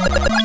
Oh,